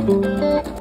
Música